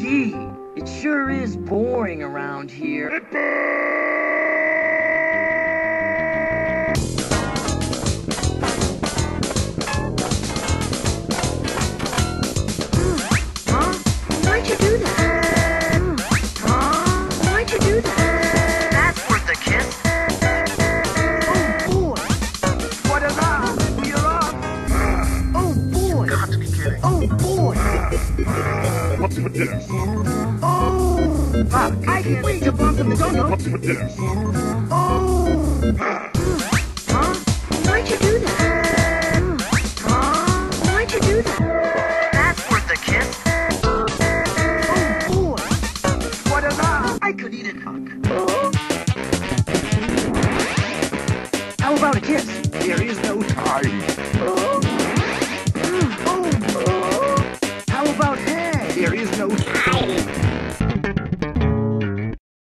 Gee, it sure is boring around here. Huh? Why'd you do that? Huh? Why'd you do that? That's worth a kiss. Oh boy! What's for dinner? Oh! I can't wait to bump in the donut. What's dinner? Oh! Huh? Why'd you do that? Huh? Why'd you do that? That's worth a kiss. Oh boy! What is that? I could eat it, Huck. How about a kiss? There is no time. Is no time.